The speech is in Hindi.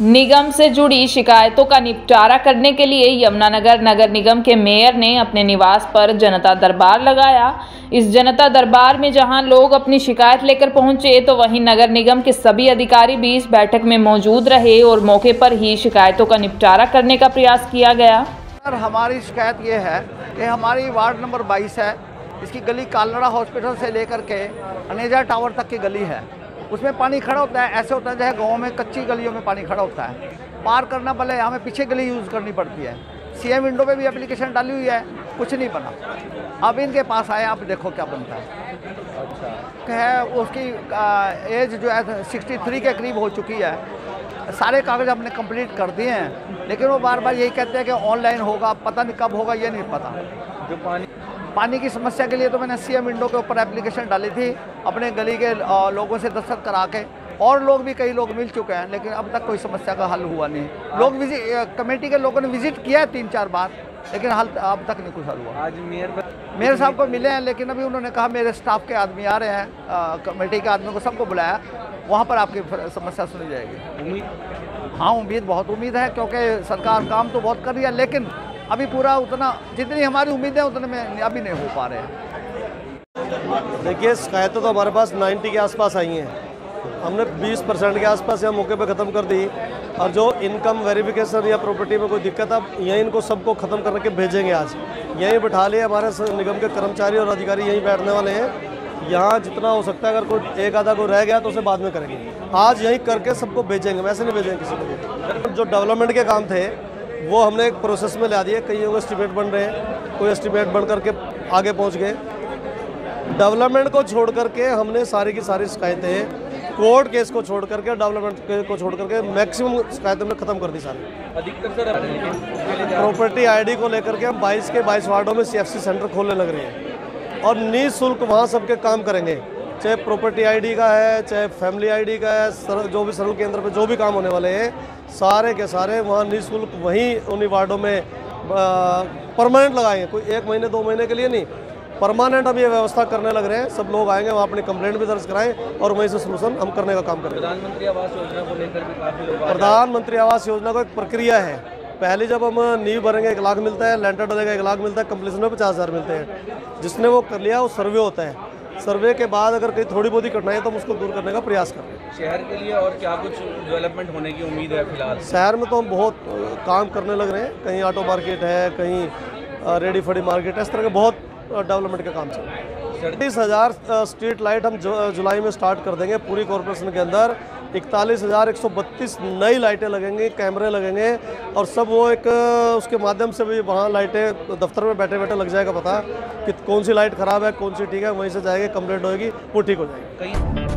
निगम से जुड़ी शिकायतों का निपटारा करने के लिए यमुनानगर नगर निगम के मेयर ने अपने निवास पर जनता दरबार लगाया। इस जनता दरबार में जहाँ लोग अपनी शिकायत लेकर पहुँचे तो वहीं नगर निगम के सभी अधिकारी भी इस बैठक में मौजूद रहे और मौके पर ही शिकायतों का निपटारा करने का प्रयास किया गया। सर, हमारी शिकायत ये है कि हमारी वार्ड नंबर 22 है। इसकी गली कालड़ा हॉस्पिटल से लेकर के अनेजा टावर तक की गली है। उसमें पानी खड़ा होता है ऐसे होता है जैसे गाँव में कच्ची गलियों में पानी खड़ा होता है। पार करना भले हमें पीछे गली यूज़ करनी पड़ती है। सीएम विंडो पे भी एप्लीकेशन डाली हुई है कुछ नहीं बना। अब इनके पास आए आप देखो क्या बनता है। अच्छा। है उसकी एज जो है सिक्सटी थ्री के करीब हो चुकी है। सारे कागज़ हमने कंप्लीट कर दिए हैं लेकिन वो बार बार यही कहते हैं कि ऑनलाइन होगा पता नहीं कब होगा ये नहीं पता। जो पानी पानी की समस्या के लिए तो मैंने सी एम विंडो के ऊपर एप्लीकेशन डाली थी अपने गली के लोगों से दस्तखत करा के। और लोग भी कई लोग मिल चुके हैं लेकिन अब तक कोई समस्या का हल हुआ नहीं। लोग विज़िट कमेटी के लोगों ने विज़िट किया है तीन चार बार लेकिन हल अब तक नहीं कुछ हल हुआ। आज मेयर मेयर साहब को मिले हैं लेकिन अभी उन्होंने कहा मेरे स्टाफ के आदमी आ रहे हैं कमेटी के आदमी को सबको बुलाया वहाँ पर आपकी समस्या सुनी जाएगी। उम्मीद हाँ उम्मीद बहुत उम्मीद है क्योंकि सरकार काम तो बहुत कर रही है लेकिन अभी पूरा उतना, जितनी हमारी उम्मीद है, उतने में अभी नहीं हो पा रहे हैं। देखिए, शिकायतें तो हमारे पास 90 के आसपास आई हैं। हमने 20 परसेंट के आसपास यहाँ मौके पे ख़त्म कर दी। और जो इनकम वेरिफिकेशन या प्रॉपर्टी में कोई दिक्कत अब यहीं इनको सबको ख़त्म करके भेजेंगे आज। यहीं बैठा लिए हमारे निगम के कर्मचारी और अधिकारी यहीं बैठने वाले हैं। यहाँ जितना हो सकता है, अगर कोई एक आधा कोई रह गया तो उसे बाद में करेंगे। आज यहीं करके सबको भेजेंगे वैसे नहीं भेजेंगे किसी को जो डेवलपमेंट के काम थे वो हमने एक प्रोसेस में ला दिए कई को एस्टिमेट बन रहे हैं कोई एस्टिमेट बन करके आगे पहुँच गए। डेवलपमेंट को छोड़ करके हमने सारी की सारी शिकायतें कोर्ट केस को छोड़ करके डेवलपमेंट को छोड़ करके मैक्सिमम शिकायतें हमने खत्म कर दी सारी। अधिकतर सर प्रॉपर्टी आईडी को लेकर के हम 22 के 22 वार्डों में सीएफसी सेंटर खोलने लग रहे हैं। और निःशुल्क वहाँ सबके काम करेंगे। चाहे प्रॉपर्टी आईडी का है चाहे फैमिली आईडी का है सर, जो भी सरल केंद्र पे जो भी काम होने वाले हैं सारे के सारे वहाँ निःशुल्क वहीं उन्हीं वार्डों में परमानेंट लगाएँगे। कोई एक महीने दो महीने के लिए नहीं परमानेंट हम ये व्यवस्था करने लग रहे हैं। सब लोग आएँगे वहाँ अपनी कंप्लेंट भी दर्ज कराएँ और वहीं से सोल्यूशन हम करने का काम करेंगे। प्रधानमंत्री आवास योजना को लेकर भी काफ़ी लोग प्रधानमंत्री आवास योजना को एक प्रक्रिया है। पहले जब हम नींव भरेंगे एक लाख मिलता है लेंटर डलेगा एक लाख मिलता है कंप्लीसन में पचास हज़ार मिलते हैं। जिसने वो कर लिया वो सर्वे होता है। सर्वे के बाद अगर कहीं थोड़ी बहुत ही कठिनाई तो हम उसको दूर करने का प्रयास कर रहे हैं। शहर के लिए और क्या कुछ डेवलपमेंट होने की उम्मीद है फ़िलहाल? शहर में तो हम बहुत काम करने लग रहे हैं। कहीं ऑटो मार्केट है कहीं रेडी फड़ी मार्केट है इस तरह के बहुत डेवलपमेंट का काम चल रहा है। हज़ार स्ट्रीट लाइट हम जुलाई में स्टार्ट कर देंगे पूरी कॉरपोरेशन के अंदर। इकतालीस हज़ार एक सौ बत्तीस नई लाइटें लगेंगी कैमरे लगेंगे और सब वो एक उसके माध्यम से भी वहाँ लाइटें दफ्तर में बैठे बैठे लग जाएगा पता। कौन सी लाइट ख़राब है, कौन सी ठीक है, वहीं से जाएगी, कंप्लेंट होगी वो ठीक हो जाएगी।